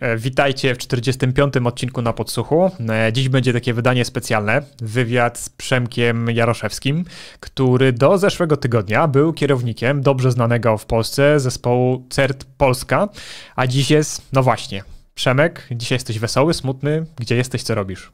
E, witajcie w 45. odcinku na Podsłuchu. E, dziś będzie takie wydanie specjalne, wywiad z Przemkiem Jaroszewskim, który do zeszłego tygodnia był kierownikiem dobrze znanego w Polsce zespołu CERT Polska, a dziś jest, no właśnie, Przemek, dzisiaj jesteś wesoły, smutny, gdzie jesteś, co robisz?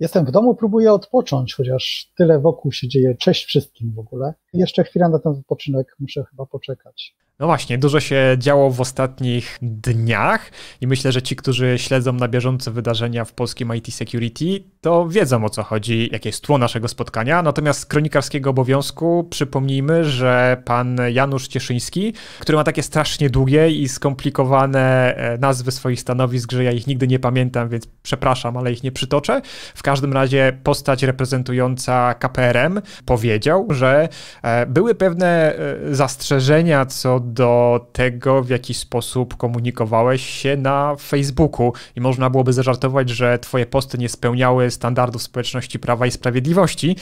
Jestem w domu, próbuję odpocząć, chociaż tyle wokół się dzieje. Cześć wszystkim w ogóle. Jeszcze chwilę na ten odpoczynek muszę chyba poczekać. No właśnie, dużo się działo w ostatnich dniach i myślę, że ci, którzy śledzą na bieżąco wydarzenia w polskim IT Security, to wiedzą o co chodzi, jakie jest tło naszego spotkania. Natomiast z kronikarskiego obowiązku przypomnijmy, że pan Janusz Cieszyński, który ma takie strasznie długie i skomplikowane e, nazwy swoich stanowisk, że ja ich nigdy nie pamiętam, więc przepraszam, ale ich nie przytoczę. W każdym razie postać reprezentująca KPRM powiedział, że e, były pewne e, zastrzeżenia co do tego, w jaki sposób komunikowałeś się na Facebooku i można byłoby zażartować, że twoje posty nie spełniały standardów społeczności Prawa i Sprawiedliwości,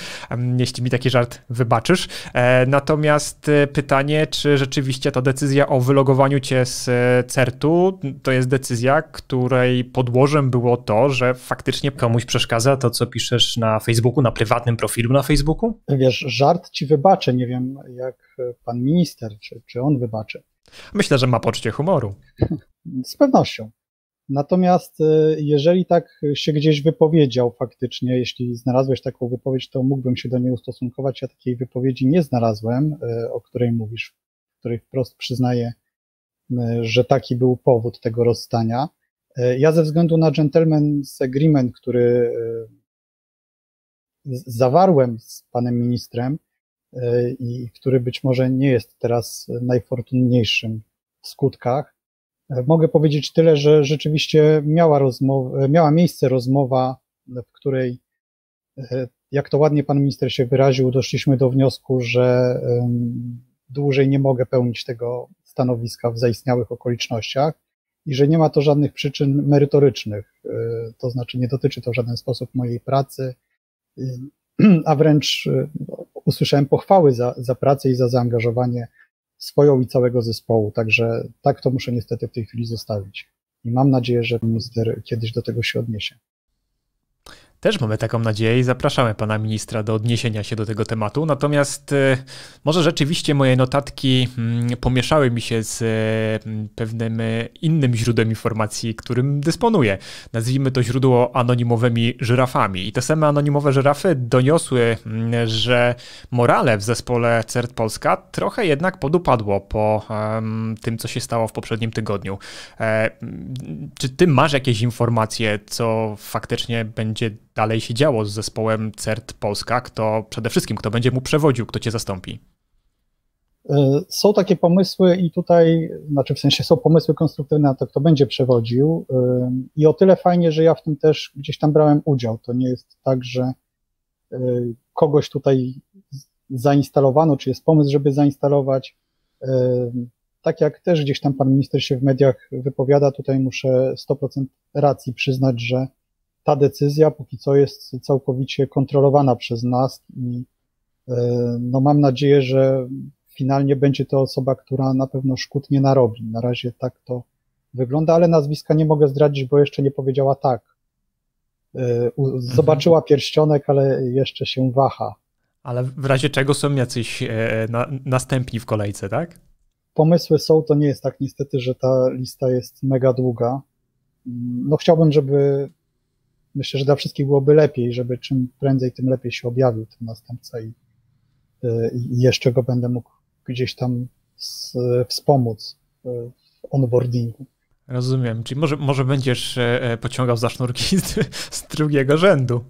jeśli mi taki żart wybaczysz. E, natomiast e, pytanie, czy rzeczywiście ta decyzja o wylogowaniu cię z e, CERT-u to jest decyzja, której podłożem było to, że faktycznie komuś przeszkadza to, co piszesz na Facebooku, na prywatnym profilu na Facebooku? Wiesz, żart ci wybaczę, nie wiem jak pan minister, czy, czy on wybaczy. Myślę, że ma poczucie humoru. Z pewnością. Natomiast e, jeżeli tak się gdzieś wypowiedział faktycznie, jeśli znalazłeś taką wypowiedź, to mógłbym się do niej ustosunkować. Ja takiej wypowiedzi nie znalazłem, e, o której mówisz, w której wprost przyznaję, e, że taki był powód tego rozstania. Ja ze względu na gentleman's agreement, który zawarłem z panem ministrem i który być może nie jest teraz najfortunniejszym w skutkach, Mogę powiedzieć tyle, że rzeczywiście miała, rozmowa, miała miejsce rozmowa, w której, e, jak to ładnie pan minister się wyraził, doszliśmy do wniosku, że dłużej nie mogę pełnić tego stanowiska w zaistniałych okolicznościach i że nie ma to żadnych przyczyn merytorycznych, e, to znaczy nie dotyczy to w żaden sposób mojej pracy, a wręcz e, usłyszałem pochwały za, za pracę i za zaangażowanie swoją i całego zespołu. Także tak to muszę niestety w tej chwili zostawić. I mam nadzieję, że minister kiedyś do tego się odniesie. Też mamy taką nadzieję i zapraszamy pana ministra do odniesienia się do tego tematu. Natomiast e, może rzeczywiście moje notatki mm, pomieszały mi się z e, pewnym e, innym źródłem informacji, którym dysponuję. Nazwijmy to źródło anonimowymi żyrafami. I te same anonimowe żyrafy doniosły, mm, że morale w zespole CERT Polska trochę jednak podupadło po tym, co się stało w poprzednim tygodniu. Czy ty masz jakieś informacje, co faktycznie będzie dalej się działo z zespołem CERT Polska, kto przede wszystkim, kto będzie mu przewodził, kto cię zastąpi? E, są takie pomysły i tutaj, znaczy w sensie są pomysły konstruktywne na to, kto będzie przewodził e, i o tyle fajnie, że ja w tym też gdzieś tam brałem udział. To nie jest tak, że e, kogoś tutaj zainstalowano, czy jest pomysł, żeby zainstalować. Tak jak też gdzieś tam pan minister się w mediach wypowiada, tutaj muszę 100% racji przyznać, że ta decyzja póki co jest całkowicie kontrolowana przez nas i e, no mam nadzieję, że finalnie będzie to osoba, która na pewno szkód nie narobi. Na razie tak to wygląda, ale nazwiska nie mogę zdradzić, bo jeszcze nie powiedziała tak. E, zobaczyła pierścionek, ale jeszcze się waha. Ale w razie czego są jacyś e, na, następni w kolejce, tak? Pomysły są, to nie jest tak niestety, że ta lista jest mega długa. No chciałbym, żeby myślę, że dla wszystkich byłoby lepiej, żeby czym prędzej, tym lepiej się objawił ten następca i, y, i jeszcze go będę mógł gdzieś tam wspomóc w onboardingu. Rozumiem. Czyli może, może będziesz e, e, pociągał za sznurki z, z drugiego rzędu.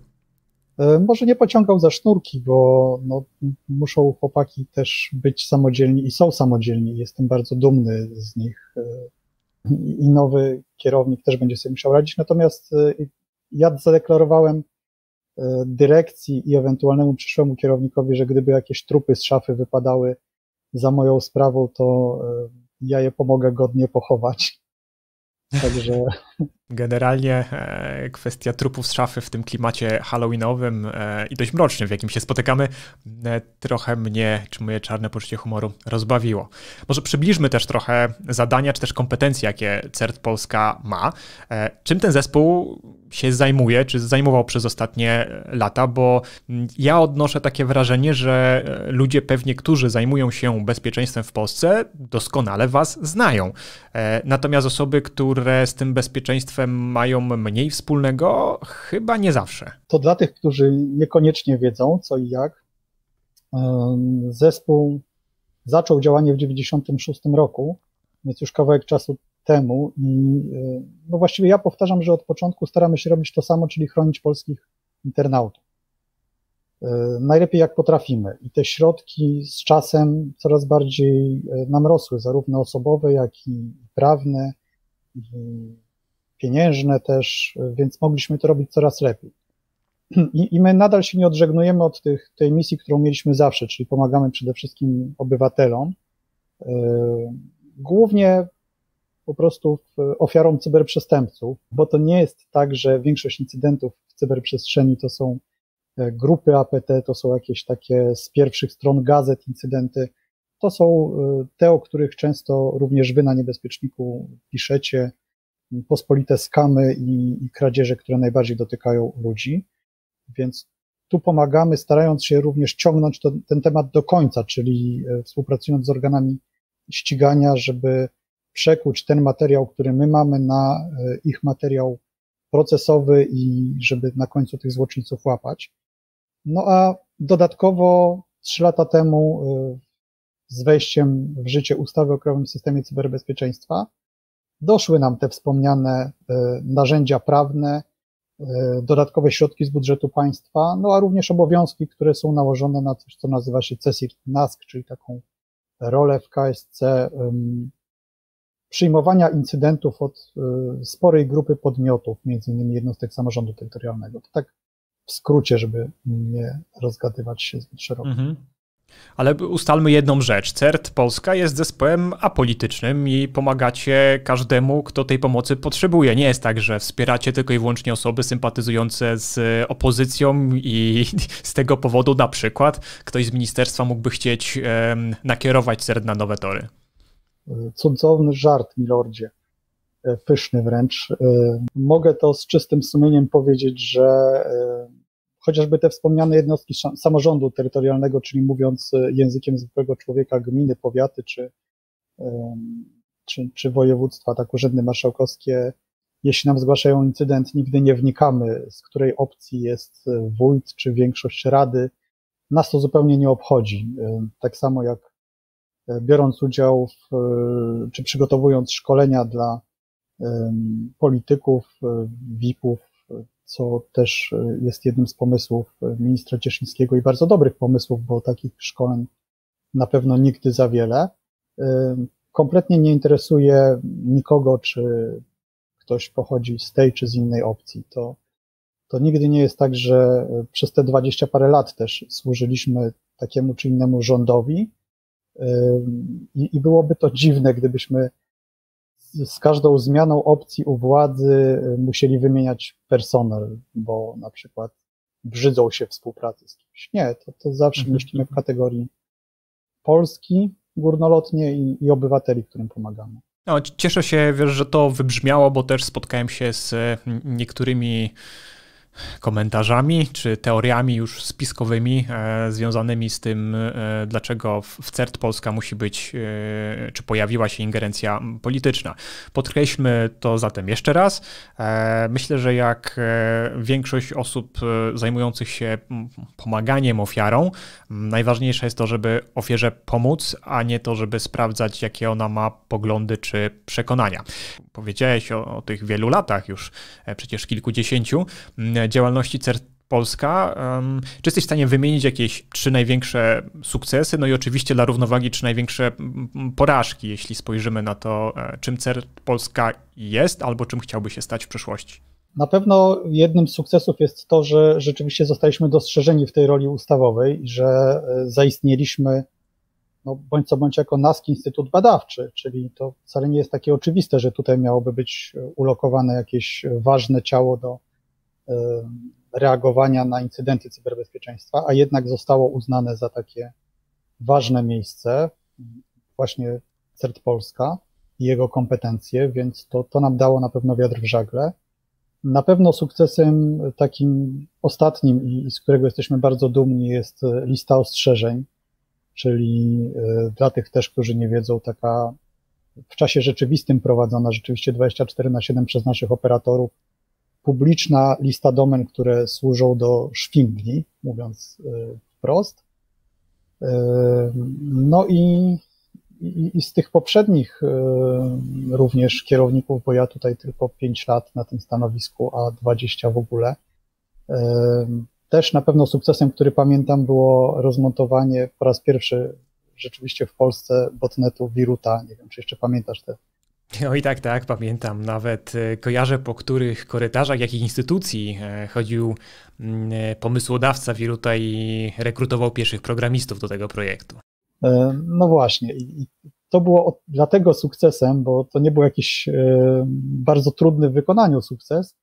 E, może nie pociągał za sznurki, bo no, muszą chłopaki też być samodzielni i są samodzielni. Jestem bardzo dumny z nich. I nowy kierownik też będzie sobie musiał radzić. Natomiast ja zadeklarowałem e, dyrekcji i ewentualnemu przyszłemu kierownikowi, że gdyby jakieś trupy z szafy wypadały za moją sprawą, to e, ja je pomogę godnie pochować. Także Generalnie e, kwestia trupów z szafy w tym klimacie halloweenowym i dość mrocznym, w jakim się spotykamy, trochę mnie, czy moje czarne poczucie humoru rozbawiło. Może przybliżmy też trochę zadania, czy też kompetencje, jakie CERT Polska ma. Czym ten zespół się zajmuje, czy zajmował przez ostatnie lata, bo ja odnoszę takie wrażenie, że ludzie pewnie, którzy zajmują się bezpieczeństwem w Polsce, doskonale was znają. Natomiast osoby, które z tym bezpieczeństwem mają mniej wspólnego? Chyba nie zawsze. To dla tych, którzy niekoniecznie wiedzą co i jak, zespół zaczął działanie w 1996 roku, więc już kawałek czasu temu i e, no właściwie ja powtarzam, że od początku staramy się robić to samo, czyli chronić polskich internautów. E, najlepiej jak potrafimy i te środki z czasem coraz bardziej e, nam rosły, zarówno osobowe, jak i prawne. I pieniężne też, więc mogliśmy to robić coraz lepiej. I, I, my nadal się nie odżegnujemy od tych, tej misji, którą mieliśmy zawsze, czyli pomagamy przede wszystkim obywatelom, głównie po prostu ofiarom cyberprzestępców, bo to nie jest tak, że większość incydentów w cyberprzestrzeni to są e, grupy APT, to są jakieś takie z pierwszych stron gazet incydenty. To są e, te, o których często również wy na niebezpieczniku piszecie, pospolite skamy i, i kradzieże, które najbardziej dotykają ludzi. Więc tu pomagamy, starając się również ciągnąć to, ten temat do końca, czyli e, współpracując z organami ścigania, żeby przekuć ten materiał, który my mamy, na e, ich materiał procesowy i żeby na końcu tych złoczyńców łapać. No a dodatkowo trzy lata temu e, z wejściem w życie ustawy o krajowym systemie cyberbezpieczeństwa doszły nam te wspomniane e, narzędzia prawne, dodatkowe środki z budżetu państwa, no a również obowiązki, które są nałożone na coś, co nazywa się CESIRT NASK, czyli taką rolę w KSC przyjmowania incydentów od e, sporej grupy podmiotów, między innymi jednostek samorządu terytorialnego. To tak w skrócie, żeby nie rozgadywać się zbyt szeroko. Mhm. Ale ustalmy jedną rzecz. CERT Polska jest zespołem apolitycznym i pomagacie każdemu, kto tej pomocy potrzebuje. Nie jest tak, że wspieracie tylko i wyłącznie osoby sympatyzujące z opozycją i z tego powodu na przykład ktoś z ministerstwa mógłby chcieć nakierować CERT na nowe tory. Cudowny żart, milordzie. E, pyszny wręcz. E, mogę to z czystym sumieniem powiedzieć, że e, chociażby te wspomniane jednostki samorządu terytorialnego, czyli mówiąc językiem zwykłego człowieka, gminy, powiaty czy, czy, czy województwa, tak urzędy marszałkowskie, jeśli nam zgłaszają incydent, nigdy nie wnikamy, z której opcji jest wójt czy większość rady. Nas to zupełnie nie obchodzi. Tak samo jak biorąc udział w, czy przygotowując szkolenia dla polityków, VIP-ów, co też e, jest jednym z pomysłów e, ministra Cieszyńskiego i bardzo dobrych pomysłów, bo takich szkoleń na pewno nigdy za wiele. E, kompletnie nie interesuje nikogo, czy ktoś pochodzi z tej czy z innej opcji. To, to nigdy nie jest tak, że przez te dwadzieścia parę lat też służyliśmy takiemu czy innemu rządowi i, i byłoby to dziwne, gdybyśmy z każdą zmianą opcji u władzy y, musieli wymieniać personel, bo na przykład brzydzą się współpracy z kimś. Nie, to, to zawsze mhm. myślimy w kategorii Polski górnolotnie i, i obywateli, którym pomagamy. No, cieszę się, wiesz, że to wybrzmiało, bo też spotkałem się z niektórymi komentarzami czy teoriami już spiskowymi e, związanymi z tym, e, dlaczego w CERT Polska musi być, e, czy pojawiła się ingerencja polityczna. Podkreślmy to zatem jeszcze raz. Myślę, że jak większość osób zajmujących się pomaganiem ofiarom, najważniejsze jest to, żeby ofierze pomóc, a nie to, żeby sprawdzać, jakie ona ma poglądy czy przekonania. Powiedziałeś o, o tych wielu latach już, przecież kilkudziesięciu działalności CERT Polska. Czy jesteś w stanie wymienić jakieś trzy największe sukcesy, no i oczywiście dla równowagi trzy największe porażki, jeśli spojrzymy na to, e, czym CERT Polska jest albo czym chciałby się stać w przyszłości? Na pewno jednym z sukcesów jest to, że rzeczywiście zostaliśmy dostrzeżeni w tej roli ustawowej że e, zaistnieliśmy no, bądź co bądź jako NASK Instytut Badawczy, czyli to wcale nie jest takie oczywiste, że tutaj miałoby być ulokowane jakieś ważne ciało do reagowania na incydenty cyberbezpieczeństwa, a jednak zostało uznane za takie ważne miejsce, właśnie CERT Polska i jego kompetencje, więc to, to nam dało na pewno wiatr w żagle. Na pewno sukcesem takim ostatnim i z którego jesteśmy bardzo dumni jest lista ostrzeżeń, czyli e, dla tych też, którzy nie wiedzą, taka w czasie rzeczywistym prowadzona rzeczywiście 24 na 7 przez naszych operatorów publiczna lista domen, które służą do szwindli, mówiąc e, wprost. E, no i, i, i, z tych poprzednich również kierowników, bo ja tutaj tylko 5 lat na tym stanowisku, a 20 w ogóle, też na pewno sukcesem, który pamiętam, było rozmontowanie po raz pierwszy rzeczywiście w Polsce botnetu Viruta. Nie wiem, czy jeszcze pamiętasz te no i tak, tak, pamiętam. Nawet e, kojarzę, po których korytarzach, jakich instytucji e, chodził mm, e, pomysłodawca Viruta i rekrutował pierwszych programistów do tego projektu. No właśnie. I to było dlatego sukcesem, bo to nie był jakiś bardzo trudny w wykonaniu sukces,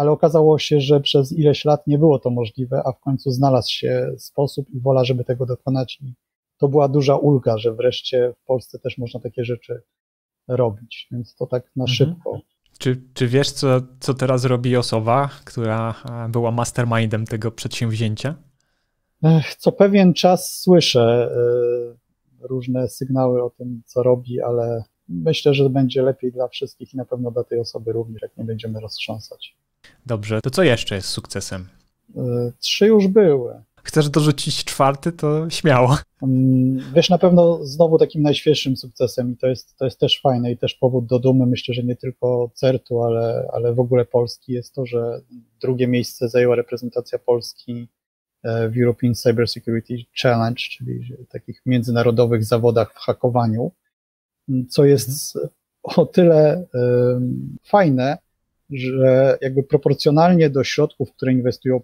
ale okazało się, że przez ileś lat nie było to możliwe, a w końcu znalazł się sposób i wola, żeby tego dokonać. I to była duża ulga, że wreszcie w Polsce też można takie rzeczy robić, więc to tak na mhm. szybko. Czy, czy wiesz, co, co teraz robi osoba, która była mastermindem tego przedsięwzięcia? Co pewien czas słyszę e, różne sygnały o tym, co robi, ale myślę, że będzie lepiej dla wszystkich i na pewno dla tej osoby również, jak nie będziemy roztrząsać. Dobrze, to co jeszcze jest sukcesem? E, trzy już były. Chcesz dorzucić czwarty, to śmiało. Mm, wiesz, na pewno znowu takim najświeższym sukcesem i to jest, to jest też fajne i też powód do dumy, myślę, że nie tylko CERT-u, ale, ale w ogóle Polski jest to, że drugie miejsce zajęła reprezentacja Polski e, w European Cyber Security Challenge, czyli takich międzynarodowych zawodach w hakowaniu, co jest o tyle fajne, że jakby proporcjonalnie do środków, które inwestują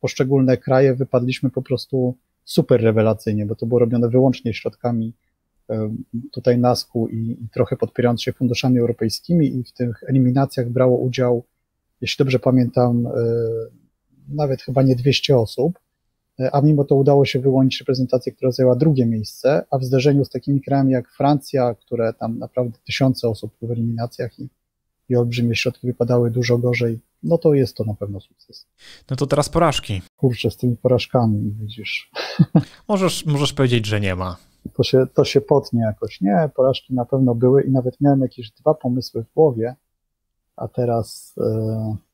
poszczególne kraje, wypadliśmy po prostu super rewelacyjnie, bo to było robione wyłącznie środkami tutaj NASK-u i, i trochę podpierając się funduszami europejskimi i w tych eliminacjach brało udział, jeśli dobrze pamiętam, e, nawet chyba nie 200 osób, e, a mimo to udało się wyłonić reprezentację, która zajęła drugie miejsce, a w zderzeniu z takimi krajami jak Francja, które tam naprawdę tysiące osób w eliminacjach i i olbrzymie środki wypadały dużo gorzej, no to jest to na pewno sukces. No to teraz porażki. Kurczę, z tymi porażkami, widzisz. Możesz, możesz powiedzieć, że nie ma. To się, to się potnie jakoś. Nie, porażki na pewno były i nawet miałem jakieś dwa pomysły w głowie, a teraz...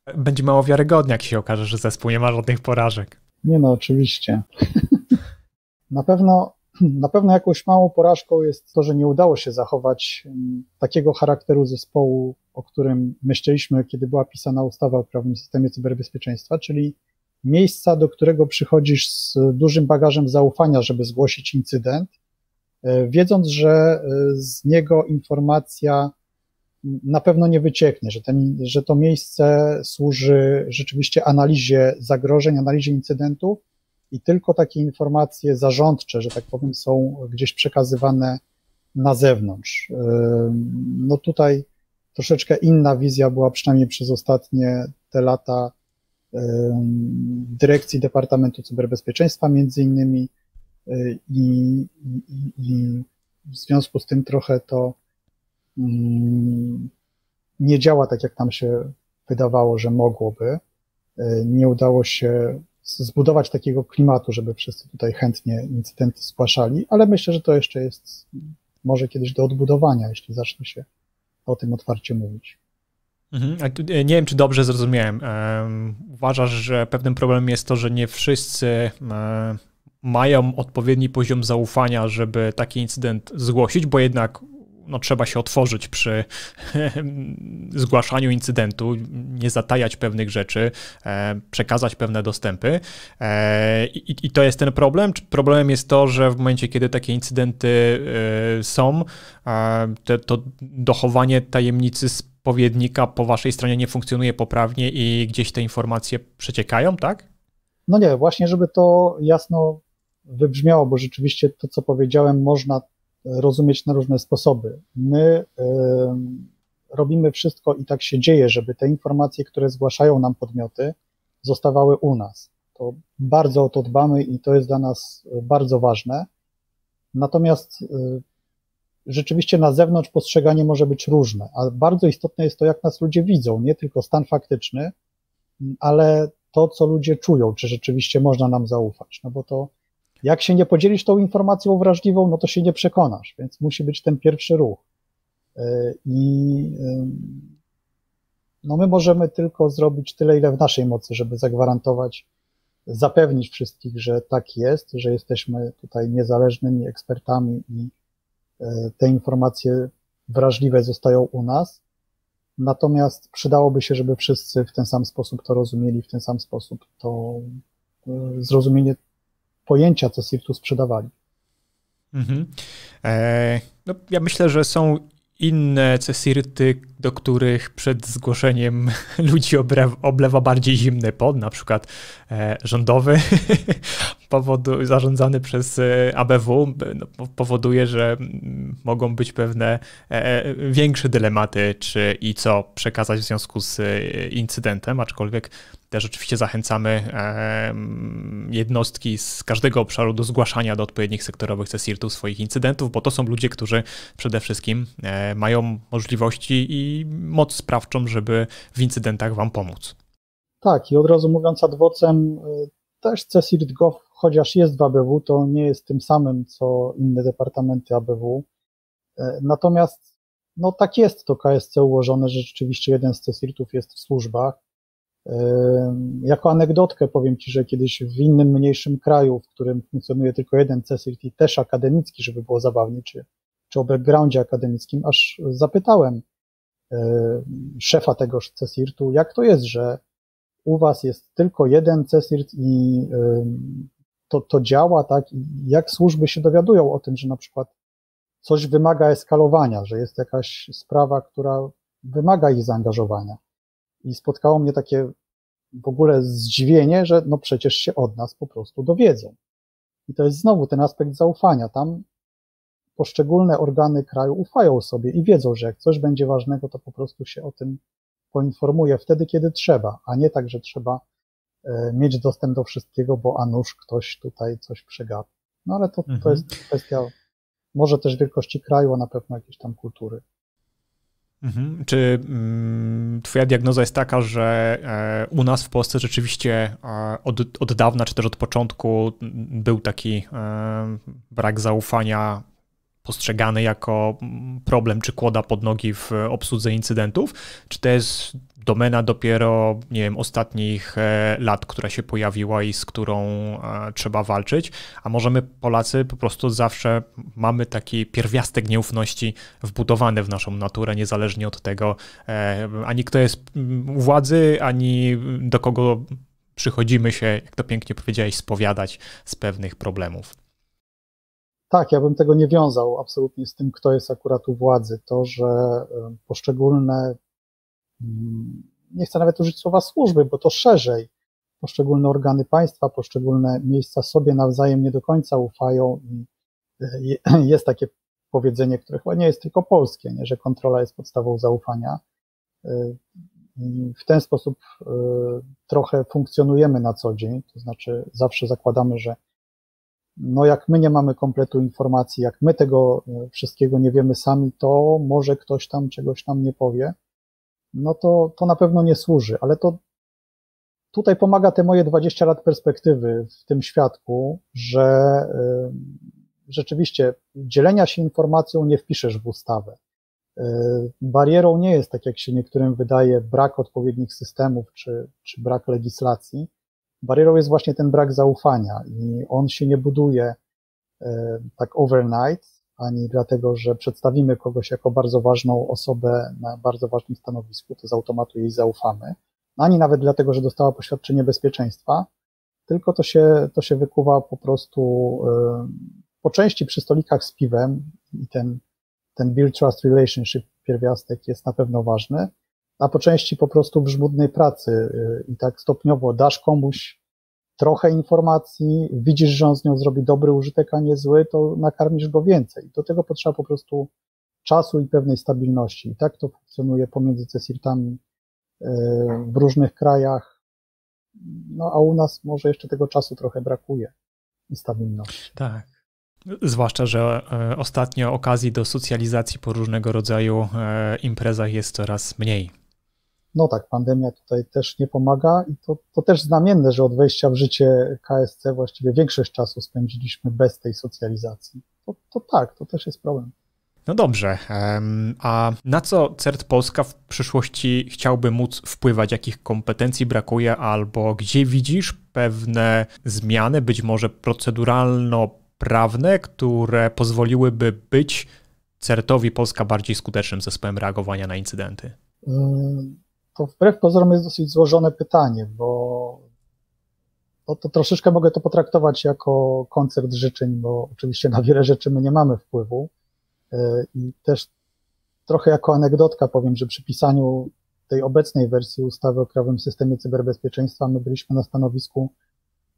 Yy... Będzie mało wiarygodnie, jak się okaże, że zespół nie ma żadnych porażek. Nie no, oczywiście. na pewno na pewno jakąś małą porażką jest to, że nie udało się zachować mm, takiego charakteru zespołu, o którym myśleliśmy, kiedy była pisana ustawa o prawnym systemie cyberbezpieczeństwa, czyli miejsca, do którego przychodzisz z dużym bagażem zaufania, żeby zgłosić incydent, e, wiedząc, że e, z niego informacja na pewno nie wycieknie, że, ten, że to miejsce służy rzeczywiście analizie zagrożeń, analizie incydentów i tylko takie informacje zarządcze, że tak powiem, są gdzieś przekazywane na zewnątrz. No tutaj troszeczkę inna wizja była przynajmniej przez ostatnie te lata dyrekcji Departamentu Cyberbezpieczeństwa między innymi y, i, i, i w związku z tym trochę to nie działa tak, jak nam się wydawało, że mogłoby. Y, nie udało się zbudować takiego klimatu, żeby wszyscy tutaj chętnie incydenty zgłaszali, ale myślę, że to jeszcze jest może kiedyś do odbudowania, jeśli zacznie się o tym otwarcie mówić. Mhm. E, nie wiem, czy dobrze zrozumiałem. Uważasz, że pewnym problemem jest to, że nie wszyscy e, mają odpowiedni poziom zaufania, żeby taki incydent zgłosić, bo jednak no, trzeba się otworzyć przy zgłaszaniu incydentu, nie zatajać pewnych rzeczy, e, przekazać pewne dostępy. E, I, I, to jest ten problem? Problemem jest to, że w momencie, kiedy takie incydenty e, są, to, to dochowanie tajemnicy spowiednika po waszej stronie nie funkcjonuje poprawnie i gdzieś te informacje przeciekają, tak? No nie, właśnie, żeby to jasno wybrzmiało, bo rzeczywiście to, co powiedziałem, można rozumieć na różne sposoby. My robimy wszystko i tak się dzieje, żeby te informacje, które zgłaszają nam podmioty, zostawały u nas. To bardzo o to dbamy i to jest dla nas bardzo ważne. Natomiast rzeczywiście na zewnątrz postrzeganie może być różne, a bardzo istotne jest to, jak nas ludzie widzą, nie tylko stan faktyczny, ale to, co ludzie czują, czy rzeczywiście można nam zaufać. No bo to, jak się nie podzielisz tą informacją wrażliwą, no to się nie przekonasz, więc musi być ten pierwszy ruch. E, I no my możemy tylko zrobić tyle, ile w naszej mocy, żeby zagwarantować, zapewnić wszystkich, że tak jest, że jesteśmy tutaj niezależnymi ekspertami i e, te informacje wrażliwe zostają u nas. Natomiast przydałoby się, żeby wszyscy w ten sam sposób to rozumieli, w ten sam sposób to e, zrozumienie pojęcia, co CIRTU sprzedawali. Mhm. E, no, ja myślę, że są inne cesirty, do których przed zgłoszeniem ludzi oblewa bardziej zimny pod, na przykład e, rządowy, powodu, zarządzany przez e, ABW, no, powoduje, że mogą być pewne e, większe dylematy, czy i co przekazać w związku z incydentem, aczkolwiek też oczywiście zachęcamy jednostki z każdego obszaru do zgłaszania do odpowiednich sektorowych CSIRT-ów swoich incydentów, bo to są ludzie, którzy przede wszystkim mają możliwości i moc sprawczą, żeby w incydentach Wam pomóc. Tak, i od razu mówiąc adwocem, y, też CSIRT.gov, chociaż jest w ABW, to nie jest tym samym, co inne departamenty ABW. Y, natomiast, no tak jest to KSC ułożone, że rzeczywiście jeden z CSIRT-ów jest w służbach. Y, jako anegdotkę powiem Ci, że kiedyś w innym mniejszym kraju, w którym funkcjonuje tylko jeden CSIRT i też akademicki, żeby było zabawnie, czy, czy o backgroundzie akademickim, aż zapytałem szefa tegoż CESIRT-u, jak to jest, że u was jest tylko jeden CESIRT i e, to, to działa, tak? Jak służby się dowiadują o tym, że na przykład coś wymaga eskalowania, że jest jakaś sprawa, która wymaga ich zaangażowania. I spotkało mnie takie w ogóle zdziwienie, że no przecież się od nas po prostu dowiedzą. I to jest znowu ten aspekt zaufania. Tam poszczególne organy kraju ufają sobie i wiedzą, że jak coś będzie ważnego, to po prostu się o tym poinformuje wtedy, kiedy trzeba, a nie tak, że trzeba e, mieć dostęp do wszystkiego, bo a nuż ktoś tutaj coś przegapi. No ale to, mhm. to jest kwestia może też wielkości kraju, a na pewno jakiejś tam kultury. Mhm. Czy mm, Twoja diagnoza jest taka, że e, u nas w Polsce rzeczywiście e, od, od dawna, czy też od początku był taki brak zaufania postrzegany jako problem czy kłoda pod nogi w obsłudze incydentów? Czy to jest domena dopiero, nie wiem, ostatnich e, lat, która się pojawiła i z którą e, trzeba walczyć? A może my, Polacy, po prostu zawsze mamy taki pierwiastek nieufności wbudowany w naszą naturę, niezależnie od tego, e, ani kto jest u władzy, ani do kogo przychodzimy się, jak to pięknie powiedziałeś, spowiadać z pewnych problemów. Tak, ja bym tego nie wiązał absolutnie z tym, kto jest akurat u władzy. To, że poszczególne, mm, nie chcę nawet użyć słowa służby, bo to szerzej, poszczególne organy państwa, poszczególne miejsca sobie nawzajem nie do końca ufają i e, jest takie powiedzenie, które chyba nie jest tylko polskie, nie, że kontrola jest podstawą zaufania. E, w ten sposób e, trochę funkcjonujemy na co dzień, to znaczy zawsze zakładamy, że no jak my nie mamy kompletu informacji, jak my tego e, wszystkiego nie wiemy sami, to może ktoś tam czegoś nam nie powie, no to, to na pewno nie służy, ale to tutaj pomaga te moje 20 lat perspektywy w tym świadku, że y, rzeczywiście dzielenia się informacją nie wpiszesz w ustawę. Y, barierą nie jest, tak jak się niektórym wydaje, brak odpowiednich systemów czy, czy brak legislacji, Barierą jest właśnie ten brak zaufania i on się nie buduje e, tak overnight, ani dlatego, że przedstawimy kogoś jako bardzo ważną osobę na bardzo ważnym stanowisku, to z automatu jej zaufamy, ani nawet dlatego, że dostała poświadczenie bezpieczeństwa, tylko to się, to się wykuwa po prostu e, po części przy stolikach z piwem i ten, ten build trust relationship pierwiastek jest na pewno ważny, a po części po prostu w żmudnej pracy y, i tak stopniowo dasz komuś trochę informacji, widzisz, że on z nią zrobi dobry użytek, a nie zły, to nakarmisz go więcej. Do tego potrzeba po prostu czasu i pewnej stabilności. I tak to funkcjonuje pomiędzy cesirtami e, w różnych krajach. No a u nas może jeszcze tego czasu trochę brakuje i stabilności. Tak. Zwłaszcza, że e, ostatnio okazji do socjalizacji po różnego rodzaju e, imprezach jest coraz mniej. No tak, pandemia tutaj też nie pomaga i to, to też znamienne, że od wejścia w życie KSC właściwie większość czasu spędziliśmy bez tej socjalizacji. To, to tak, to też jest problem. No dobrze, a na co CERT Polska w przyszłości chciałby móc wpływać, jakich kompetencji brakuje, albo gdzie widzisz pewne zmiany, być może proceduralno-prawne, które pozwoliłyby być CERTowi Polska bardziej skutecznym zespołem reagowania na incydenty? To wbrew pozorom jest dosyć złożone pytanie, bo to, to troszeczkę mogę to potraktować jako koncert życzeń, bo oczywiście na wiele rzeczy my nie mamy wpływu. E, I też trochę jako anegdotka powiem, że przy pisaniu tej obecnej wersji ustawy o krajowym systemie cyberbezpieczeństwa my byliśmy na stanowisku,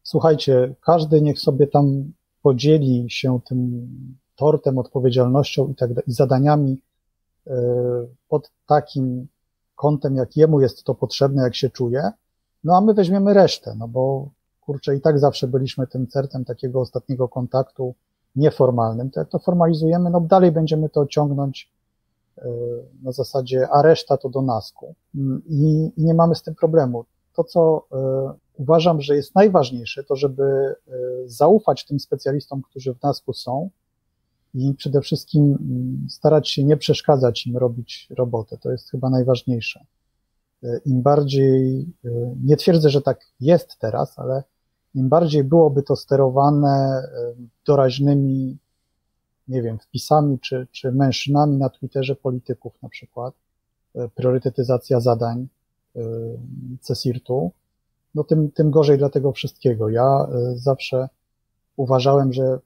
słuchajcie, każdy niech sobie tam podzieli się tym tortem, odpowiedzialnością i, tak, i zadaniami e, pod takim kątem, jak jemu jest to potrzebne, jak się czuje, no a my weźmiemy resztę, no bo kurczę, i tak zawsze byliśmy tym certem takiego ostatniego kontaktu, nieformalnym, to jak to formalizujemy, no dalej będziemy to ciągnąć e, na zasadzie, a reszta to do nasku. Mm, I, i nie mamy z tym problemu. To, co e, uważam, że jest najważniejsze, to żeby e, zaufać tym specjalistom, którzy w nasku są i przede wszystkim mm, starać się nie przeszkadzać im robić robotę. To jest chyba najważniejsze. Im bardziej, nie twierdzę, że tak jest teraz, ale im bardziej byłoby to sterowane doraźnymi, nie wiem, wpisami czy, czy mężczyznami na Twitterze polityków na przykład, e, priorytetyzacja zadań e, CESIRT-u, no tym, tym gorzej dla tego wszystkiego. Ja e, zawsze uważałem, że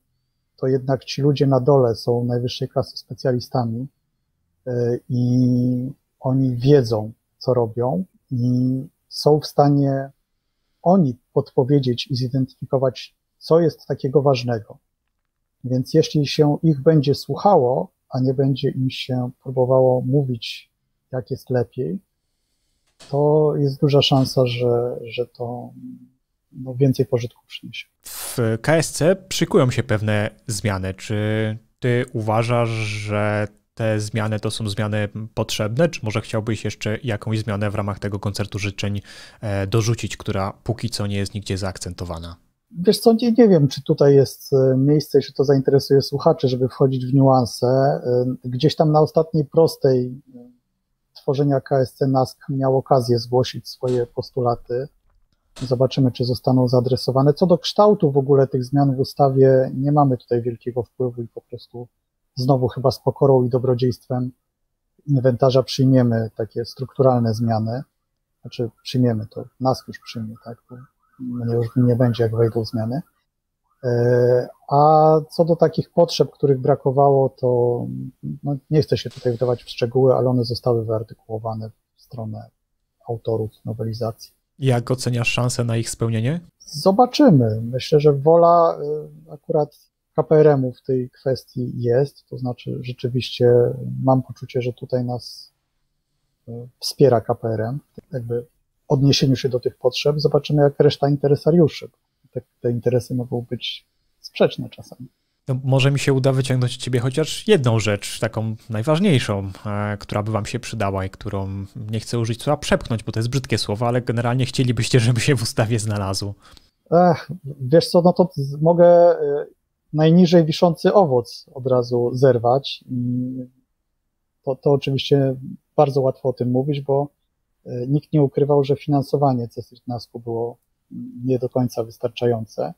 to jednak ci ludzie na dole są najwyższej klasy specjalistami i oni wiedzą, co robią i są w stanie oni podpowiedzieć i zidentyfikować, co jest takiego ważnego. Więc jeśli się ich będzie słuchało, a nie będzie im się próbowało mówić, jak jest lepiej, to jest duża szansa, że, że to no, więcej pożytku przyniesie. W KSC szykują się pewne zmiany. Czy ty uważasz, że te zmiany to są zmiany potrzebne, czy może chciałbyś jeszcze jakąś zmianę w ramach tego koncertu życzeń e, dorzucić, która póki co nie jest nigdzie zaakcentowana? Wiesz co, nie, nie wiem, czy tutaj jest e, miejsce, czy to zainteresuje słuchaczy, żeby wchodzić w niuanse. E, gdzieś tam na ostatniej prostej tworzenia KSC NASK miał okazję zgłosić swoje postulaty. Zobaczymy, czy zostaną zaadresowane. Co do kształtu w ogóle tych zmian w ustawie, nie mamy tutaj wielkiego wpływu i po prostu znowu chyba z pokorą i dobrodziejstwem inwentarza przyjmiemy takie strukturalne zmiany, znaczy przyjmiemy to, nas już przyjmie, tak, bo mnie już nie będzie, jak wejdą zmiany. E, a co do takich potrzeb, których brakowało, to no, nie chcę się tutaj wdawać w szczegóły, ale one zostały wyartykułowane w stronę autorów nowelizacji. Jak oceniasz szansę na ich spełnienie? Zobaczymy. Myślę, że wola e, akurat KPRM-u w tej kwestii jest, to znaczy rzeczywiście mam poczucie, że tutaj nas e, wspiera KPRM, jakby odniesieniu się do tych potrzeb. Zobaczymy, jak reszta interesariuszy. Te, te interesy mogą być sprzeczne czasami. No, może mi się uda wyciągnąć od ciebie chociaż jedną rzecz, taką najważniejszą, e, która by wam się przydała i którą nie chcę użyć słowa przepchnąć, bo to jest brzydkie słowo, ale generalnie chcielibyście, żeby się w ustawie znalazło. Ech, wiesz co, no to mogę e, najniżej wiszący owoc od razu zerwać. To, to oczywiście bardzo łatwo o tym mówić, bo e, nikt nie ukrywał, że finansowanie CESIRT-NASK-u było nie do końca wystarczające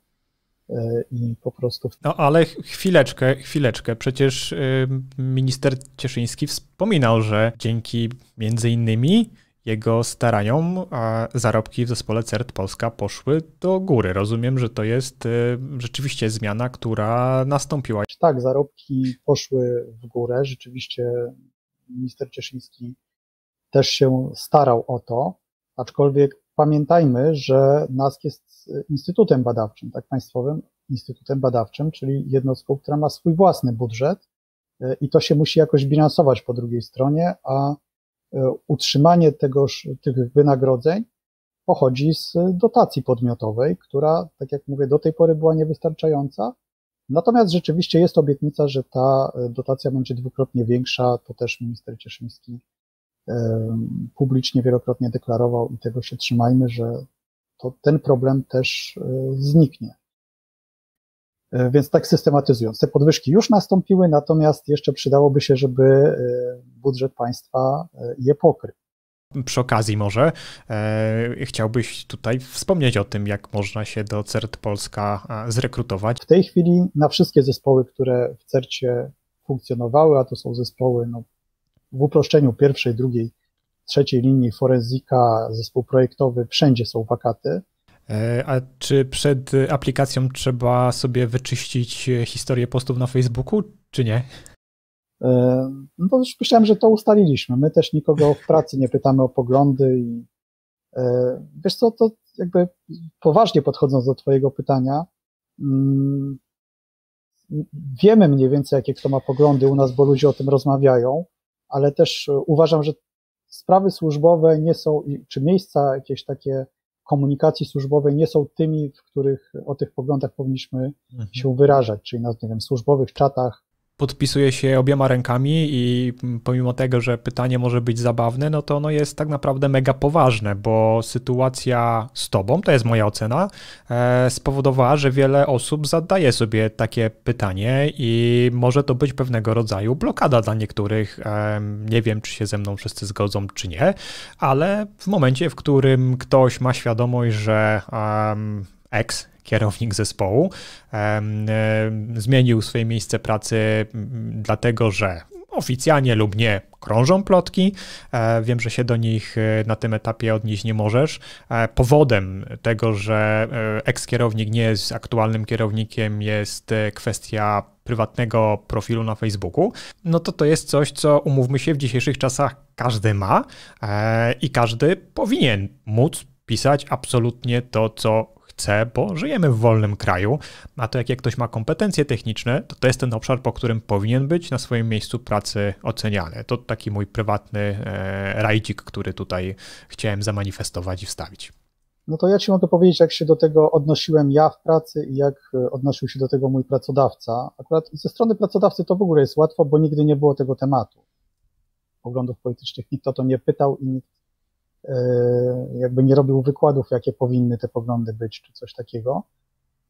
i po prostu. No ale chwileczkę, chwileczkę. Przecież y, minister Cieszyński wspominał, że dzięki między innymi jego staraniom, a zarobki w zespole CERT Polska poszły do góry. Rozumiem, że to jest y, rzeczywiście zmiana, która nastąpiła. Tak, zarobki poszły w górę. Rzeczywiście minister Cieszyński też się starał o to, aczkolwiek pamiętajmy, że NASK jest instytutem badawczym, tak państwowym instytutem badawczym, czyli jednostką, która ma swój własny budżet i to się musi jakoś bilansować po drugiej stronie, a utrzymanie tegoż, tych wynagrodzeń pochodzi z dotacji podmiotowej, która, tak jak mówię, do tej pory była niewystarczająca. Natomiast rzeczywiście jest obietnica, że ta dotacja będzie dwukrotnie większa. To też minister Cieszyński publicznie wielokrotnie deklarował i tego się trzymajmy, że to ten problem też e, zniknie. E, więc tak systematyzując, te podwyżki już nastąpiły, natomiast jeszcze przydałoby się, żeby e, budżet państwa je pokrył. Przy okazji może e, chciałbyś tutaj wspomnieć o tym, jak można się do CERT Polska zrekrutować. W tej chwili na wszystkie zespoły, które w CERTie funkcjonowały, a to są zespoły no, w uproszczeniu pierwszej, drugiej, trzeciej linii forenzika, zespół projektowy, wszędzie są wakaty. E, a czy przed aplikacją trzeba sobie wyczyścić historię postów na Facebooku, czy nie? E, no już myślałem, że to ustaliliśmy. My też nikogo w pracy nie pytamy o poglądy i e, wiesz co, to jakby poważnie podchodząc do twojego pytania, mm, wiemy mniej więcej, jakie kto ma poglądy u nas, bo ludzie o tym rozmawiają, ale też uważam, że sprawy służbowe nie są, czy miejsca jakieś takie komunikacji służbowej nie są tymi, w których o tych poglądach powinniśmy mhm. się wyrażać, czyli na, nie wiem, służbowych czatach, podpisuje się obiema rękami i pomimo tego, że pytanie może być zabawne, no to ono jest tak naprawdę mega poważne, bo sytuacja z tobą, to jest moja ocena, e, spowodowała, że wiele osób zadaje sobie takie pytanie i może to być pewnego rodzaju blokada dla niektórych. E, nie wiem, czy się ze mną wszyscy zgodzą, czy nie, ale w momencie, w którym ktoś ma świadomość, że X, kierownik zespołu, zmienił swoje miejsce pracy dlatego, że oficjalnie lub nie krążą plotki. E, wiem, że się do nich e, na tym etapie odnieść nie możesz. E, powodem tego, że eks-kierownik nie jest aktualnym kierownikiem, jest kwestia prywatnego profilu na Facebooku, no to to jest coś, co umówmy się w dzisiejszych czasach każdy ma i każdy powinien móc pisać absolutnie to, co chce, bo żyjemy w wolnym kraju, a to jak ktoś ma kompetencje techniczne, to to jest ten obszar, po którym powinien być na swoim miejscu pracy oceniany. To taki mój prywatny e, rajdzik, który tutaj chciałem zamanifestować i wstawić. No to ja ci mogę powiedzieć, jak się do tego odnosiłem ja w pracy i jak e, odnosił się do tego mój pracodawca. Akurat ze strony pracodawcy to w ogóle jest łatwo, bo nigdy nie było tego tematu. Poglądów politycznych nikt o to nie pytał i nikt jakby nie robił wykładów, jakie powinny te poglądy być, czy coś takiego.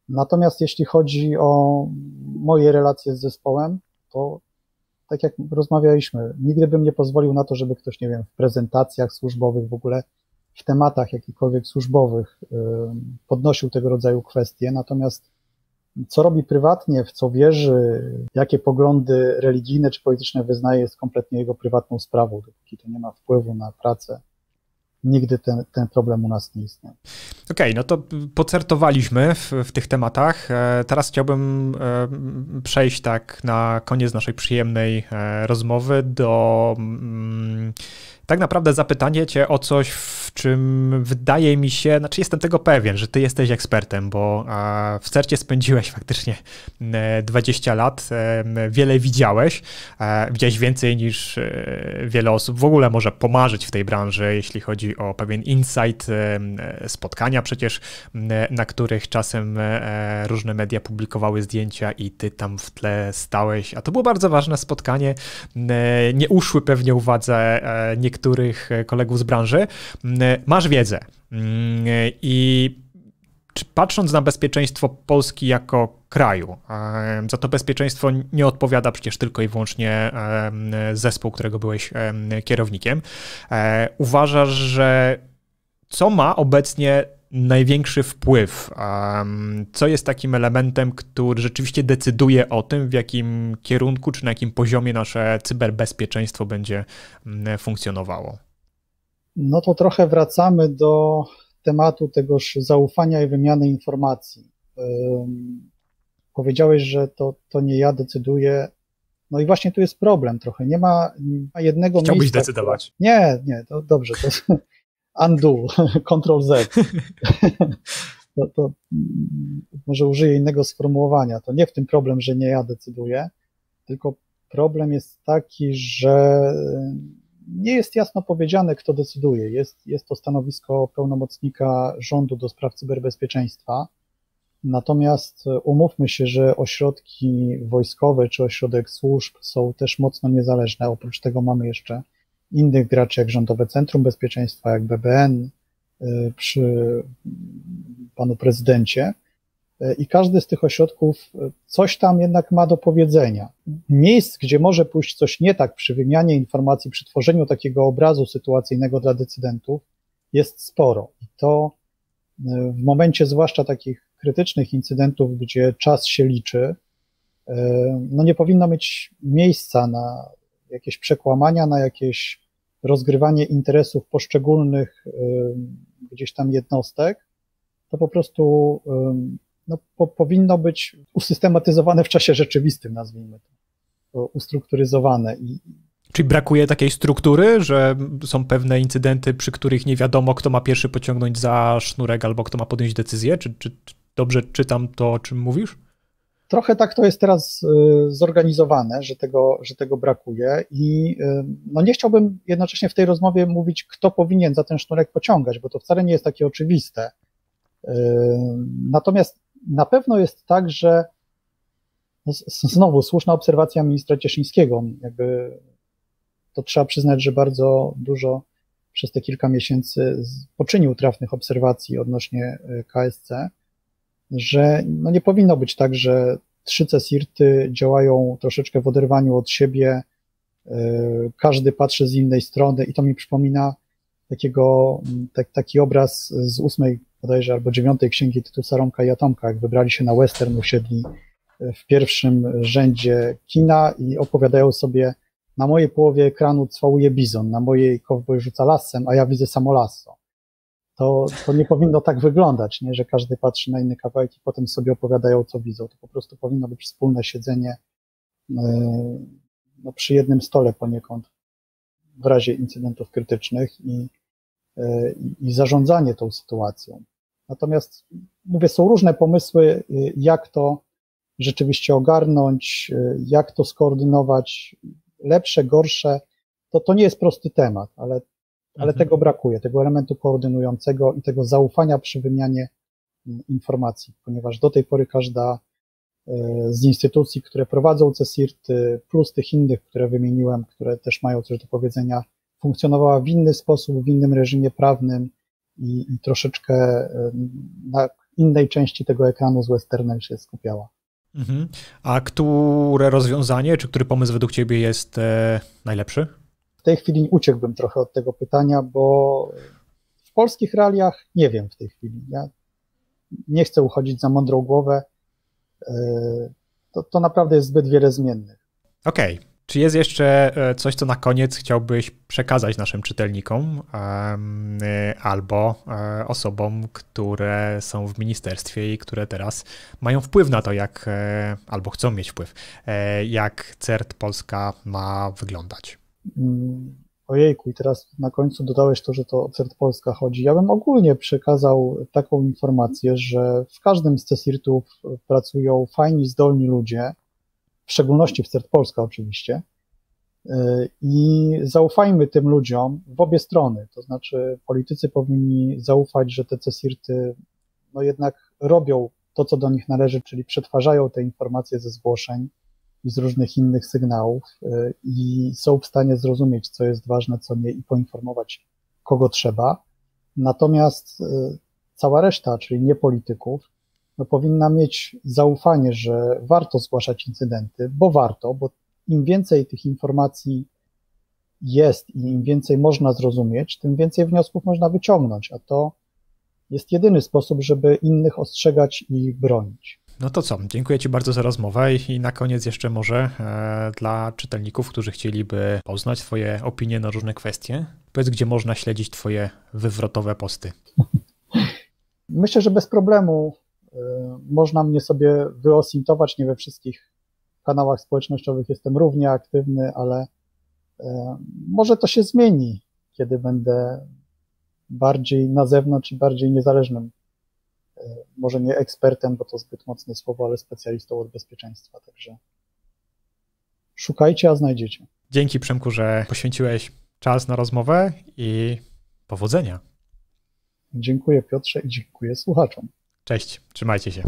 Natomiast jeśli chodzi o moje relacje z zespołem, to tak jak rozmawialiśmy, nigdy bym nie pozwolił na to, żeby ktoś, nie wiem, w prezentacjach służbowych, w ogóle w tematach jakichkolwiek służbowych e, podnosił tego rodzaju kwestie. Natomiast co robi prywatnie, w co wierzy, jakie poglądy religijne czy polityczne wyznaje, jest kompletnie jego prywatną sprawą, dopóki to nie ma wpływu na pracę nigdy ten, ten problem u nas nie istniał. Okej, okay, no to pocertowaliśmy w, w, tych tematach. E, teraz chciałbym e, przejść tak na koniec naszej przyjemnej e, rozmowy do mm, tak naprawdę zapytanie cię o coś, w czym wydaje mi się, znaczy jestem tego pewien, że ty jesteś ekspertem, bo w CERCie spędziłeś faktycznie 20 e, lat, e, wiele widziałeś, e, widziałeś więcej niż wiele osób w ogóle może pomarzyć w tej branży, jeśli chodzi o pewien insight, spotkania przecież, na których czasem różne media publikowały zdjęcia i ty tam w tle stałeś, a to było bardzo ważne spotkanie, nie uszły pewnie uwadze nie niektórych e, kolegów z branży, mm, masz wiedzę. Mm, I patrząc na bezpieczeństwo Polski jako kraju, za to bezpieczeństwo nie odpowiada przecież tylko i wyłącznie zespół, którego byłeś kierownikiem. E, uważasz, że co ma obecnie największy wpływ? Co jest takim elementem, który rzeczywiście decyduje o tym, w jakim kierunku czy na jakim poziomie nasze cyberbezpieczeństwo będzie mm, funkcjonowało? No to trochę wracamy do tematu tegoż zaufania i wymiany informacji. Powiedziałeś, że to, to nie ja decyduję. No i właśnie tu jest problem trochę. Nie ma, nie ma jednego Chciałbyś miejsca. Chciałbyś decydować? Nie, nie, to dobrze. To, undo, Ctrl Z. to, to może użyję innego sformułowania. To nie w tym problem, że nie ja decyduję, tylko problem jest taki, że nie jest jasno powiedziane, kto decyduje. Jest, jest to stanowisko pełnomocnika rządu do spraw cyberbezpieczeństwa. Natomiast umówmy się, że ośrodki wojskowe czy ośrodek służb są też mocno niezależne. Oprócz tego mamy jeszcze innych graczy, jak Rządowe Centrum Bezpieczeństwa, jak BBN y, przy panu prezydencie. Y, I każdy z tych ośrodków coś tam jednak ma do powiedzenia. Miejsc, gdzie może pójść coś nie tak przy wymianie informacji, przy tworzeniu takiego obrazu sytuacyjnego dla decydentów, jest sporo. I to y, w momencie zwłaszcza takich krytycznych incydentów, gdzie czas się liczy, no nie powinno mieć miejsca na jakieś przekłamania, na jakieś rozgrywanie interesów poszczególnych gdzieś tam jednostek, to po prostu no, po, powinno być usystematyzowane w czasie rzeczywistym, nazwijmy to, ustrukturyzowane. I, Czyli brakuje takiej struktury, że są pewne incydenty, przy których nie wiadomo, kto ma pierwszy pociągnąć za sznurek albo kto ma podjąć decyzję? Czy, czy dobrze czytam to, o czym mówisz? Trochę tak to jest teraz y, zorganizowane, że tego, że tego brakuje i y, no nie chciałbym jednocześnie w tej rozmowie mówić, kto powinien za ten sznurek pociągać, bo to wcale nie jest takie oczywiste. Y, natomiast na pewno jest tak, że no znowu słuszna obserwacja ministra Cieszyńskiego, jakby to trzeba przyznać, że bardzo dużo przez te kilka miesięcy poczynił trafnych obserwacji odnośnie KSC że no nie powinno być tak, że trzy CSIRTy działają troszeczkę w oderwaniu od siebie, e, każdy patrzy z innej strony i to mi przypomina takiego, tak, taki obraz z ósmej bodajże albo dziewiątej księgi Tytusa Romka i Atomka, jak wybrali się na western, usiedli w pierwszym rzędzie kina i opowiadają sobie na mojej połowie ekranu cwałuje bizon, na mojej kowboj rzuca lasem, a ja widzę samo lasso to, to nie powinno tak wyglądać, nie? że każdy patrzy na inny kawałek i potem sobie opowiadają, co widzą. To po prostu powinno być wspólne siedzenie e, no, przy jednym stole poniekąd w razie incydentów krytycznych i, e, i zarządzanie tą sytuacją. Natomiast mówię, są różne pomysły, e, jak to rzeczywiście ogarnąć, jak to skoordynować, lepsze, gorsze. To, to nie jest prosty temat, ale ale mhm. tego brakuje, tego elementu koordynującego i tego zaufania przy wymianie mm, informacji, ponieważ do tej pory każda e, z instytucji, które prowadzą CSIRT, plus tych innych, które wymieniłem, które też mają coś do powiedzenia, funkcjonowała w inny sposób, w innym reżimie prawnym i, i troszeczkę e, na innej części tego ekranu z westernem się skupiała. Mhm. A które rozwiązanie, czy który pomysł według Ciebie jest e, najlepszy? Tej chwili uciekłbym trochę od tego pytania, bo w polskich realiach nie wiem w tej chwili. Ja nie chcę uchodzić za mądrą głowę. E, to, to naprawdę jest zbyt wiele zmiennych. Okej. Okay. Czy jest jeszcze e, coś, co na koniec chciałbyś przekazać naszym czytelnikom e, albo osobom, które są w ministerstwie i które teraz mają wpływ na to, jak, albo chcą mieć wpływ, jak CERT Polska ma wyglądać? Mm, ojejku, i teraz na końcu dodałeś to, że to o CERT Polska chodzi. Ja bym ogólnie przekazał taką informację, że w każdym z CESIRT-ów pracują fajni, zdolni ludzie, w szczególności w CERT Polska oczywiście, y, i zaufajmy tym ludziom w obie strony. To znaczy, politycy powinni zaufać, że te CESIRT-y no jednak robią to, co do nich należy, czyli przetwarzają te informacje ze zgłoszeń, i z różnych innych sygnałów y, i są w stanie zrozumieć, co jest ważne, co nie i poinformować, kogo trzeba. Natomiast y, cała reszta, czyli nie polityków, no powinna mieć zaufanie, że warto zgłaszać incydenty, bo warto, bo im więcej tych informacji jest i im więcej można zrozumieć, tym więcej wniosków można wyciągnąć, a to jest jedyny sposób, żeby innych ostrzegać i bronić. No to co, dziękuję Ci bardzo za rozmowę i na koniec jeszcze może e, dla czytelników, którzy chcieliby poznać Twoje opinie na różne kwestie, powiedz, gdzie można śledzić Twoje wywrotowe posty. Myślę, że bez problemu e, można mnie sobie wyosintować, nie we wszystkich kanałach społecznościowych jestem równie aktywny, ale e, może to się zmieni, kiedy będę bardziej na zewnątrz i bardziej niezależnym może nie ekspertem, bo to zbyt mocne słowo, ale specjalistą od bezpieczeństwa. Także szukajcie, a znajdziecie. Dzięki Przemku, że poświęciłeś czas na rozmowę i powodzenia. Dziękuję Piotrze i dziękuję słuchaczom. Cześć, trzymajcie się.